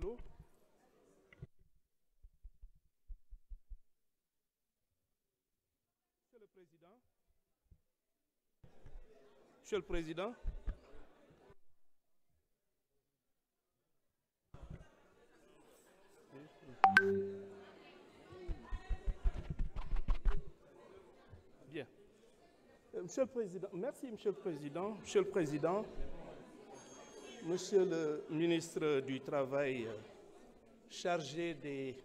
Monsieur le Président Monsieur le Président Bien. Euh, Monsieur le Président, merci Monsieur le Président. Monsieur le Président, Monsieur le ministre du Travail chargé des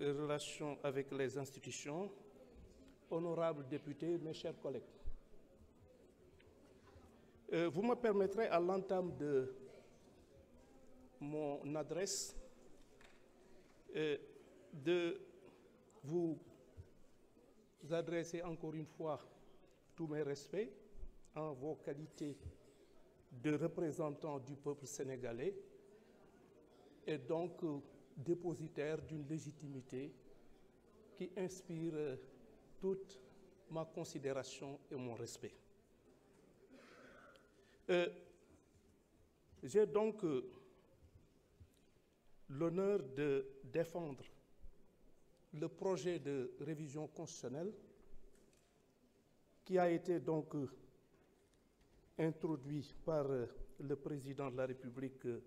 relations avec les institutions, honorables députés, mes chers collègues. Euh, vous me permettrez à l'entame de mon adresse euh, de vous adresser encore une fois tous mes respects en vos qualités de représentants du peuple sénégalais et donc euh, dépositaire d'une légitimité qui inspire euh, toute ma considération et mon respect. Euh, J'ai donc l'honneur de défendre le projet de révision constitutionnelle qui a été donc introduit par euh, le président de la République, euh,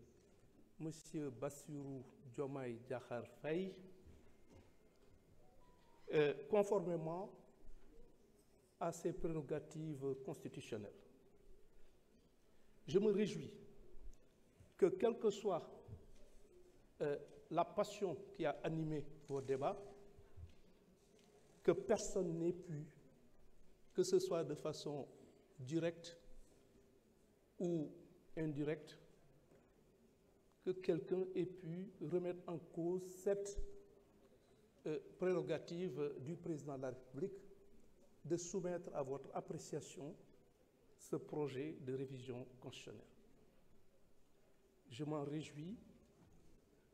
Monsieur Bassirou Diomaye Diakhar Faye, euh, conformément à ses prérogatives constitutionnelles. Je me réjouis que quelle que soit la passion qui a animé vos débats, que personne n'ait pu, que ce soit de façon directe ou indirecte, que quelqu'un ait pu remettre en cause cette euh, prérogative du président de la République de soumettre à votre appréciation ce projet de révision constitutionnelle. Je m'en réjouis.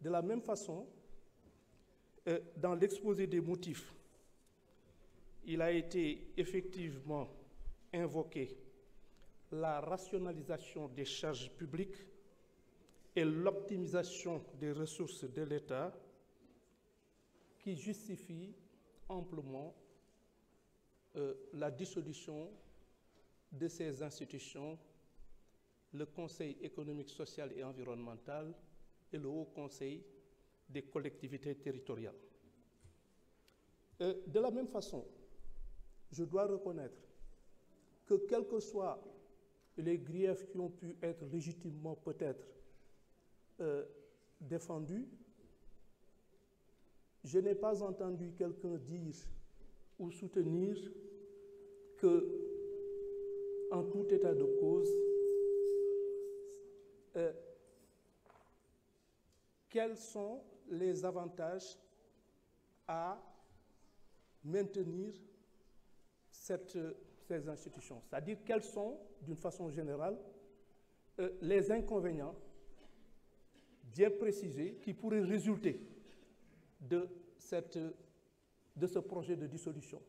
De la même façon, euh, dans l'exposé des motifs, il a été effectivement invoqué la rationalisation des charges publiques et l'optimisation des ressources de l'État qui justifie amplement euh, la dissolution de ces institutions, le Conseil économique, social et environnemental et le Haut Conseil des collectivités territoriales. Euh, de la même façon, je dois reconnaître que quels que soient les griefs qui ont pu être légitimement peut-être euh, défendus, je n'ai pas entendu quelqu'un dire ou soutenir que, en tout état de cause, euh, quels sont les avantages à maintenir cette, ces institutions C'est-à-dire quels sont, d'une façon générale, euh, les inconvénients bien précisés qui pourraient résulter de, cette, de ce projet de dissolution.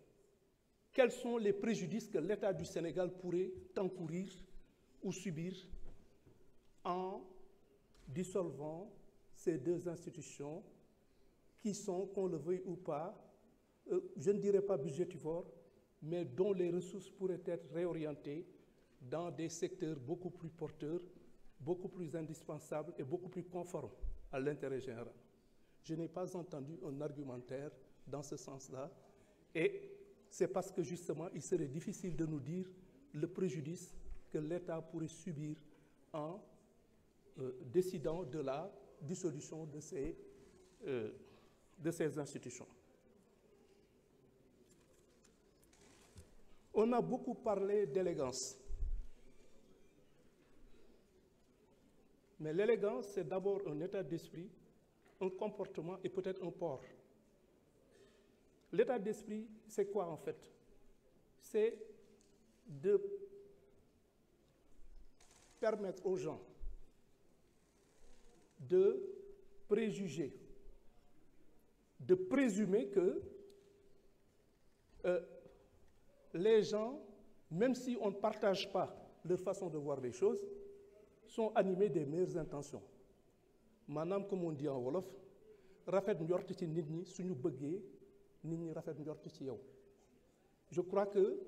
Quels sont les préjudices que l'État du Sénégal pourrait encourir ou subir en dissolvant ces deux institutions qui sont, qu'on le veuille ou pas, euh, je ne dirais pas budgétivores, mais dont les ressources pourraient être réorientées dans des secteurs beaucoup plus porteurs, beaucoup plus indispensables et beaucoup plus conformes à l'intérêt général. Je n'ai pas entendu un argumentaire dans ce sens-là, et c'est parce que justement, il serait difficile de nous dire le préjudice que l'État pourrait subir en euh, décidant de la dissolution de ces, euh, de ces institutions. On a beaucoup parlé d'élégance. Mais l'élégance, c'est d'abord un état d'esprit, un comportement et peut-être un port. L'état d'esprit, c'est quoi en fait? C'est de permettre aux gens de préjuger, de présumer que euh, les gens, même si on ne partage pas leur façon de voir les choses, sont animés des meilleures intentions. maanaam comme on dit en wolof rafet rafet je crois que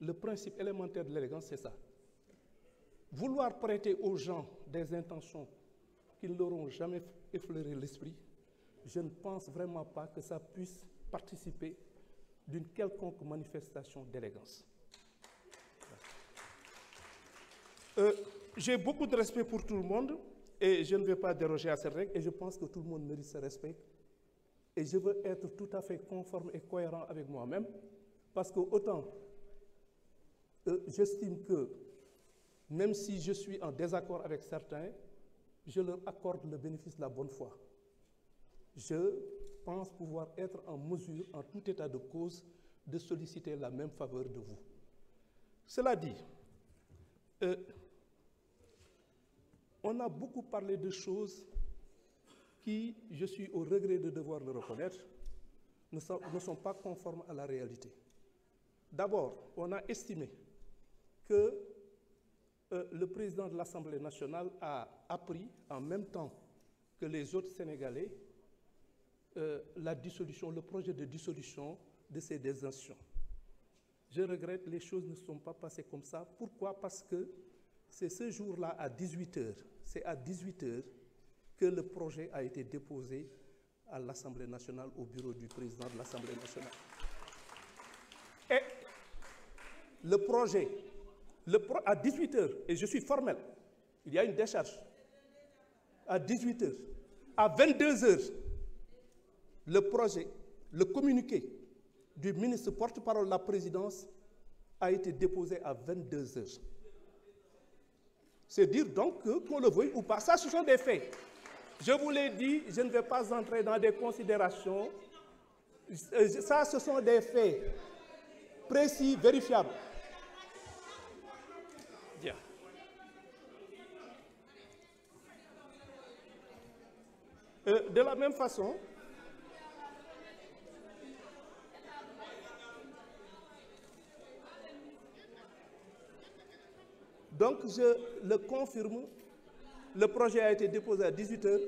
le principe élémentaire de l'élégance c'est ça vouloir prêter aux gens des intentions qui ne leur ont jamais effleuré l'esprit je ne pense vraiment pas que ça puisse participer d'une quelconque manifestation d'élégance. Euh, j'ai beaucoup de respect pour tout le monde et je ne vais pas déroger à cette règle. Et je pense que tout le monde mérite ce respect. Et je veux être tout à fait conforme et cohérent avec moi-même parce que autant euh, j'estime que même si je suis en désaccord avec certains je leur accorde le bénéfice de la bonne foi. Je pouvoir être en mesure en tout état de cause de solliciter la même faveur de vous cela dit euh, on a beaucoup parlé de choses qui, je suis au regret de devoir le reconnaître, ne sont, ne sont pas conformes à la réalité. D'abord, on a estimé que euh, le président de l'Assemblée nationale a appris en même temps que les autres Sénégalais euh, la dissolution, le projet de dissolution de ces deux. Je regrette, les choses ne sont pas passées comme ça. Pourquoi? Parce que c'est ce jour-là à 18h, c'est à 18h que le projet a été déposé à l'Assemblée nationale, au bureau du président de l'Assemblée nationale. Et le projet, à 18h, et je suis formel, il y a une décharge. À 18h, à 22h, le projet, le communiqué du ministre porte-parole de la présidence a été déposé à 22h. C'est dire donc que, qu'on le veuille ou pas, ça ce sont des faits. Je vous l'ai dit, je ne vais pas entrer dans des considérations. Ça, ce sont des faits précis, vérifiables. Bien. Euh, de la même façon, donc je le confirme, le projet a été déposé à 18 heures.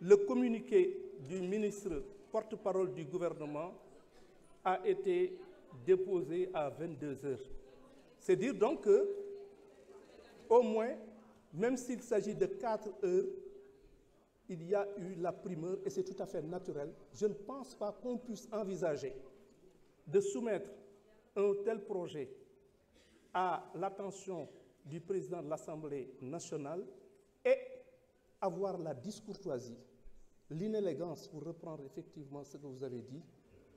Le communiqué du ministre porte-parole du gouvernement a été déposé à 22 heures. C'est dire donc que, au moins, même s'il s'agit de 4 heures, il y a eu la primeur et c'est tout à fait naturel. Je ne pense pas qu'on puisse envisager de soumettre un tel projet à l'attention du président de l'Assemblée nationale et avoir la discourtoisie, l'inélégance, pour reprendre effectivement ce que vous avez dit,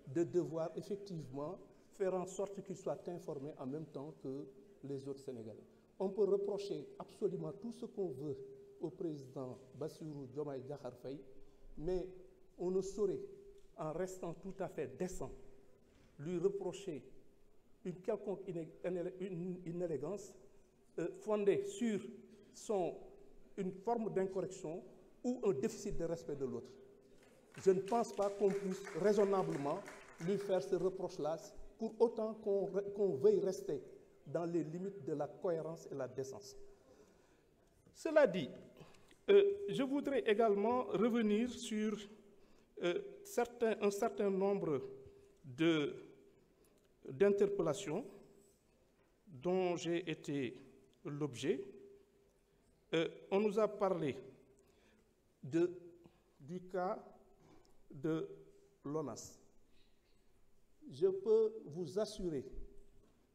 de devoir effectivement faire en sorte qu'il soit informé en même temps que les autres Sénégalais. On peut reprocher absolument tout ce qu'on veut au président Bassirou Diomaye Diakhar Faye, mais on ne saurait, en restant tout à fait décent, lui reprocher une quelconque inélégance euh, fondée sur son, une forme d'incorrection ou un déficit de respect de l'autre. Je ne pense pas qu'on puisse raisonnablement lui faire ce reproche-là pour autant qu'on qu veuille rester dans les limites de la cohérence et la décence. Cela dit, euh, je voudrais également revenir sur euh, certains, un certain nombre de d'interpellations dont j'ai été l'objet. Euh, on nous a parlé du cas de l'ONAS. Je peux vous assurer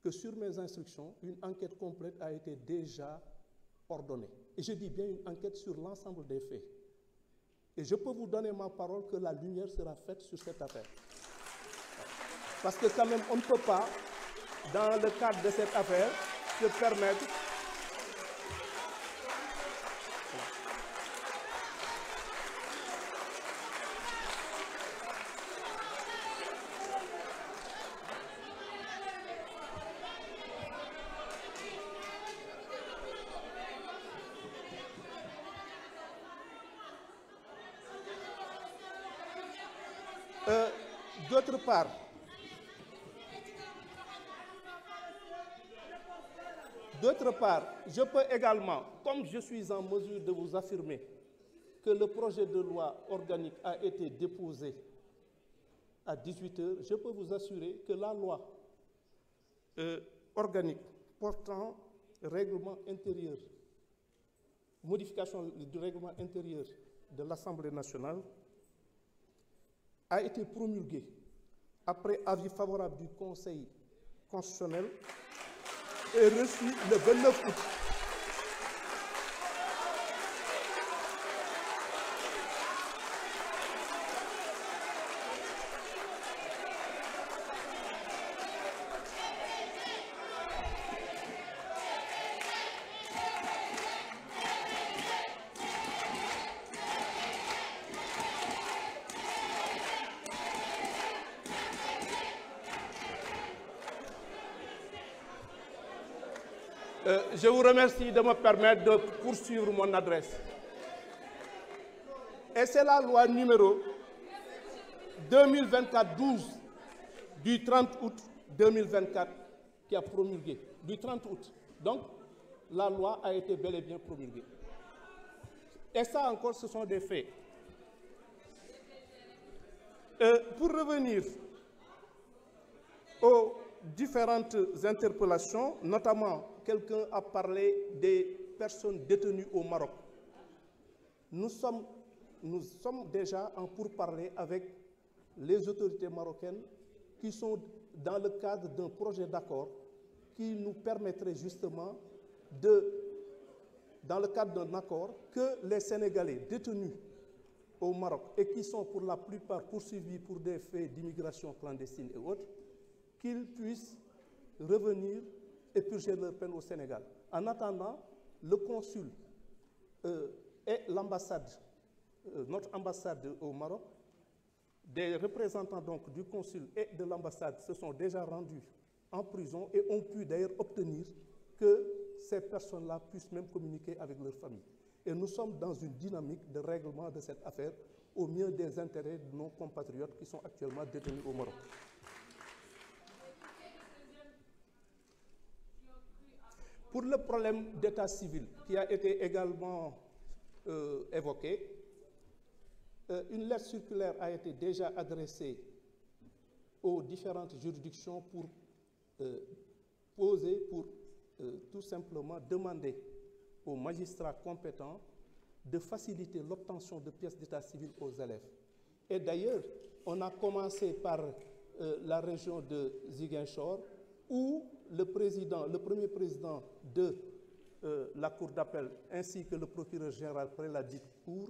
que sur mes instructions, une enquête complète a été déjà ordonnée. Et je dis bien une enquête sur l'ensemble des faits. Et je peux vous donner ma parole que la lumière sera faite sur cette affaire. Parce que quand même, on ne peut pas, dans le cadre de cette affaire, se permettre Euh, D'autre part, D'autre part, je peux également, comme je suis en mesure de vous affirmer que le projet de loi organique a été déposé à 18 heures, je peux vous assurer que la loi euh, organique portant règlement intérieur, modification du règlement intérieur de l'Assemblée nationale a été promulguée après avis favorable du Conseil constitutionnel et reçu le 29 août. Euh, je vous remercie de me permettre de poursuivre mon adresse. Et c'est la loi numéro 2024-12 du 30 août 2024 qui a promulgué, du 30 août. Donc, la loi a été bel et bien promulguée. Et ça encore, ce sont des faits. Euh, pour revenir aux différentes interpellations, notamment quelqu'un a parlé des personnes détenues au Maroc. Nous sommes, déjà en pourparlers avec les autorités marocaines qui sont dans le cadre d'un projet d'accord qui nous permettrait justement dans le cadre d'un accord, que les Sénégalais détenus au Maroc et qui sont pour la plupart poursuivis pour des faits d'immigration clandestine et autres, qu'ils puissent revenir et purger leur peine au Sénégal. En attendant, le consul euh, et l'ambassade, euh, notre ambassade au Maroc, des représentants donc du consul et de l'ambassade se sont déjà rendus en prison et ont pu d'ailleurs obtenir que ces personnes-là puissent même communiquer avec leur famille. Et nous sommes dans une dynamique de règlement de cette affaire au mieux des intérêts de nos compatriotes qui sont actuellement détenus au Maroc. Pour le problème d'état civil qui a été également euh, évoqué, euh, une lettre circulaire a été déjà adressée aux différentes juridictions pour euh, poser, pour tout simplement demander aux magistrats compétents de faciliter l'obtention de pièces d'état civil aux élèves. Et d'ailleurs, on a commencé par la région de Ziguinchor, où le premier président de euh, la Cour d'appel, ainsi que le procureur général près la dite Cour,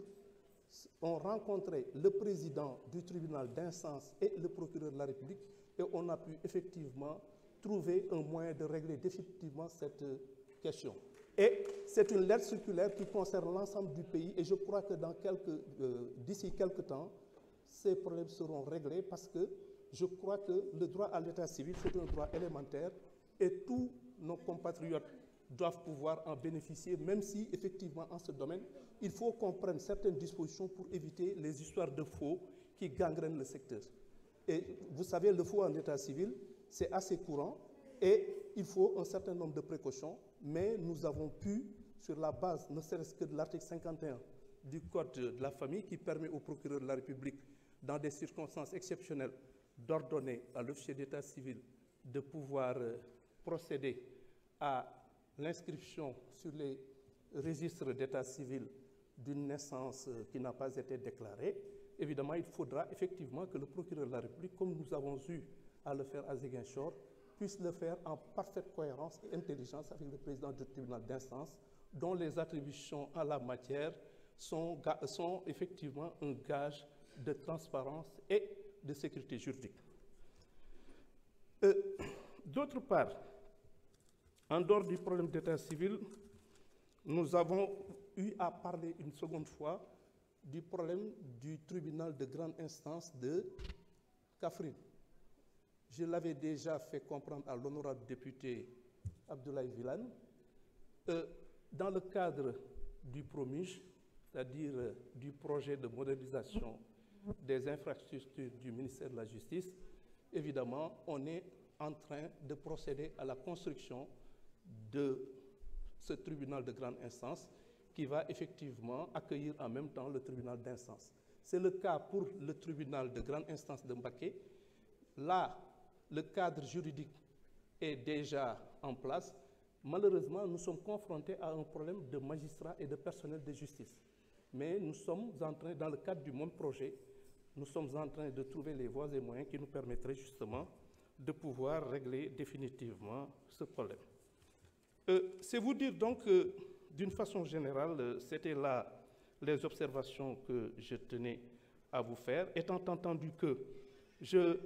ont rencontré le président du tribunal d'instance et le procureur de la République, et on a pu effectivement trouver un moyen de régler définitivement cette euh, question. Et c'est une lettre circulaire qui concerne l'ensemble du pays, et je crois que quelques, euh, d'ici quelques temps, ces problèmes seront réglés parce que je crois que le droit à l'état civil, c'est un droit élémentaire et tous nos compatriotes doivent pouvoir en bénéficier, même si, effectivement, en ce domaine, il faut qu'on prenne certaines dispositions pour éviter les histoires de faux qui gangrènent le secteur. Et vous savez, le faux en état civil, c'est assez courant et il faut un certain nombre de précautions, mais nous avons pu, sur la base ne serait-ce que de l'article 51 du Code de la famille, qui permet au procureur de la République, dans des circonstances exceptionnelles, d'ordonner à l'officier d'état civil de pouvoir euh, procéder à l'inscription sur les registres d'état civil d'une naissance euh, qui n'a pas été déclarée, évidemment, il faudra effectivement que le procureur de la République, comme nous avons eu à le faire à Ziguinchor, puisse le faire en parfaite cohérence et intelligence avec le président du tribunal d'instance, dont les attributions en la matière sont, sont effectivement un gage de transparence et de sécurité juridique. Euh, D'autre part, en dehors du problème d'état civil, nous avons eu à parler une seconde fois du problème du tribunal de grande instance de Kafrine. Je l'avais déjà fait comprendre à l'honorable député Abdoulaye Villane. Euh, dans le cadre du PROMIGE, c'est-à-dire euh, du projet de modernisation des infrastructures du ministère de la Justice, évidemment, on est en train de procéder à la construction de ce tribunal de grande instance qui va effectivement accueillir en même temps le tribunal d'instance. C'est le cas pour le tribunal de grande instance de Mbaké. Là, le cadre juridique est déjà en place. Malheureusement, nous sommes confrontés à un problème de magistrats et de personnel de justice. Mais nous sommes en train, dans le cadre du même projet, nous sommes en train de trouver les voies et moyens qui nous permettraient justement de pouvoir régler définitivement ce problème. Euh, C'est vous dire donc que, d'une façon générale, c'était là les observations que je tenais à vous faire, étant entendu que je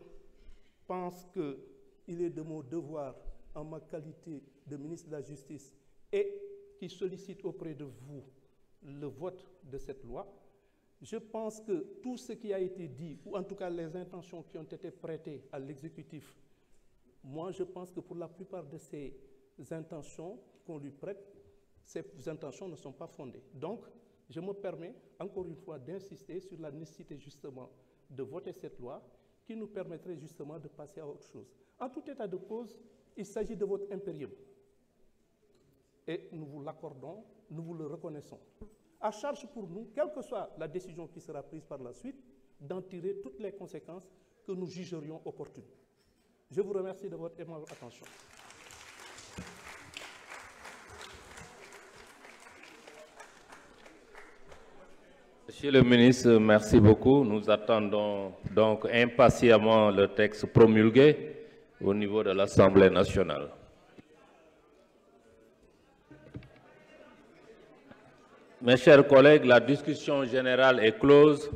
pense qu'il est de mon devoir, en ma qualité de ministre de la Justice, et qui sollicite auprès de vous le vote de cette loi, je pense que tout ce qui a été dit, ou en tout cas les intentions qui ont été prêtées à l'exécutif, moi je pense que pour la plupart de ces intentions qu'on lui prête, ces intentions ne sont pas fondées. Donc, je me permets encore une fois d'insister sur la nécessité justement de voter cette loi qui nous permettrait justement de passer à autre chose. En tout état de cause, il s'agit de votre impérium. Et nous vous l'accordons, nous vous le reconnaissons. À charge pour nous, quelle que soit la décision qui sera prise par la suite, d'en tirer toutes les conséquences que nous jugerions opportunes. Je vous remercie de votre aimable attention. Monsieur le ministre, merci beaucoup. Nous attendons donc impatiemment le texte promulgué au niveau de l'Assemblée nationale. Mes chers collègues, la discussion générale est close.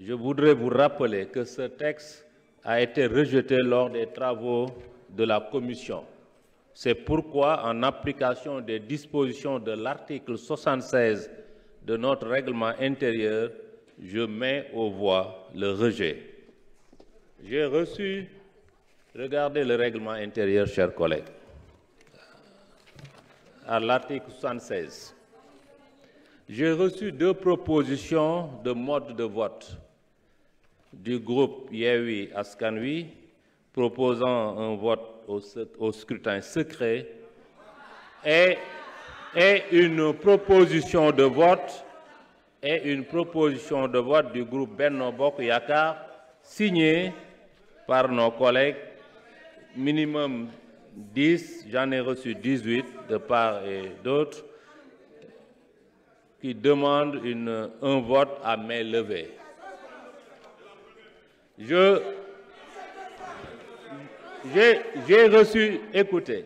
Je voudrais vous rappeler que ce texte a été rejeté lors des travaux de la Commission. C'est pourquoi, en application des dispositions de l'article 76 de notre règlement intérieur, je mets aux voix le rejet. J'ai reçu, regardez le règlement intérieur, chers collègues, à l'article 76. J'ai reçu deux propositions de mode de vote du groupe Yewi Askanui proposant un vote au, scrutin secret et, et, une proposition de vote et une proposition de vote du groupe Benno Bok Yakar signée par nos collègues. Minimum 10, j'en ai reçu 18 de part et d'autre qui demande un vote à main levée. Je, j'ai reçu, écoutez,